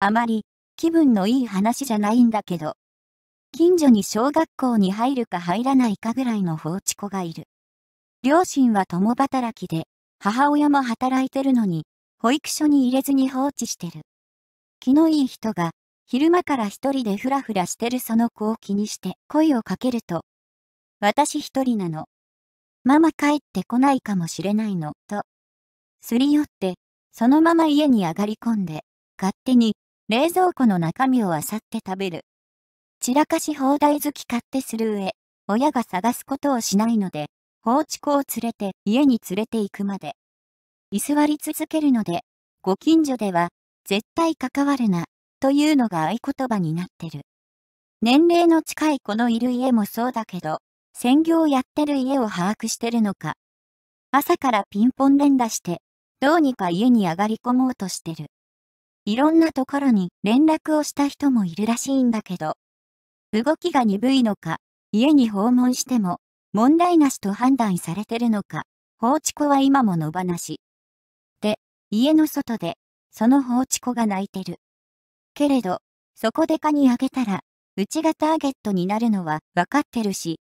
あまり気分のいい話じゃないんだけど。近所に小学校に入るか入らないかぐらいの放置子がいる。両親は共働きで、母親も働いてるのに、保育所に入れずに放置してる。気のいい人が、昼間から一人でふらふらしてるその子を気にして声をかけると、私一人なの。ママ帰ってこないかもしれないの、と。すり寄って、そのまま家に上がり込んで、勝手に冷蔵庫の中身を漁って食べる。散らかし放題好き勝手する上、親が探すことをしないので、放置子を連れて家に連れて行くまで。居座り続けるので、ご近所では、絶対関わるな、というのが合言葉になってる。年齢の近い子のいる家もそうだけど、専業やってる家を把握してるのか。朝からピンポン連打して、どうにか家に上がり込もうとしてる。いろんなところに連絡をした人もいるらしいんだけど、動きが鈍いのか、家に訪問しても問題なしと判断されてるのか、放置子は今も野放し。で、家の外で、その放置子が泣いてる。けれど、そこで蚊にあげたら、うちがターゲットになるのはわかってるし、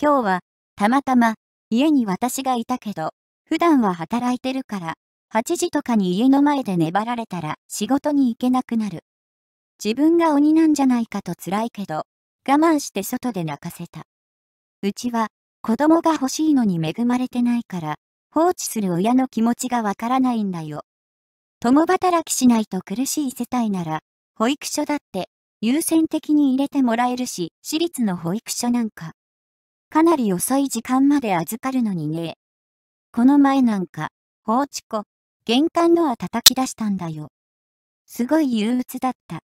今日は、たまたま、家に私がいたけど、普段は働いてるから、8時とかに家の前で粘られたら仕事に行けなくなる。自分が鬼なんじゃないかと辛いけど、我慢して外で泣かせた。うちは、子供が欲しいのに恵まれてないから、放置する親の気持ちがわからないんだよ。共働きしないと苦しい世帯なら、保育所だって優先的に入れてもらえるし、私立の保育所なんか、かなり遅い時間まで預かるのにね。この前なんか、放置子、玄関ドア叩き出したんだよ。すごい憂鬱だった。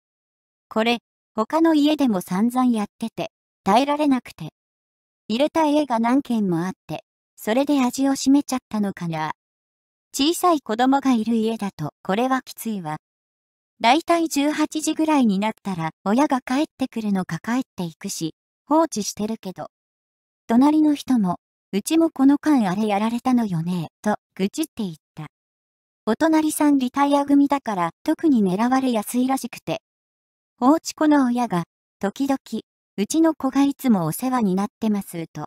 これ、他の家でも散々やってて、耐えられなくて。入れた家が何軒もあって、それで味を占めちゃったのかな。小さい子供がいる家だと、これはきついわ。だいたい18時ぐらいになったら、親が帰ってくるのか帰っていくし、放置してるけど、隣の人も、うちもこの間あれやられたのよね、と愚痴って言った。お隣さんリタイア組だから特に狙われやすいらしくて。放置子の親が、時々、うちの子がいつもお世話になってますと。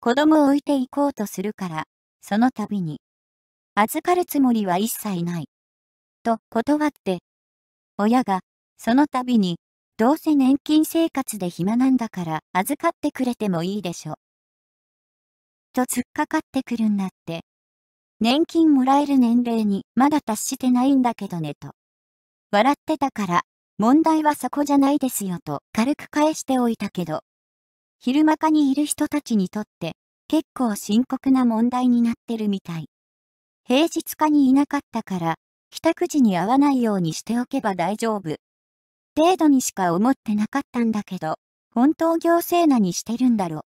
子供を置いていこうとするから、その度に、預かるつもりは一切ない。と断って、親が、その度に、どうせ年金生活で暇なんだから預かってくれてもいいでしょ。と突っかかってくるんだって。年金もらえる年齢にまだ達してないんだけどねと。笑ってたから、問題はそこじゃないですよと軽く返しておいたけど、昼間かにいる人たちにとって結構深刻な問題になってるみたい。平日課にいなかったから、帰宅時に会わないようにしておけば大丈夫。程度にしか思ってなかったんだけど、本当行政なにしてるんだろう。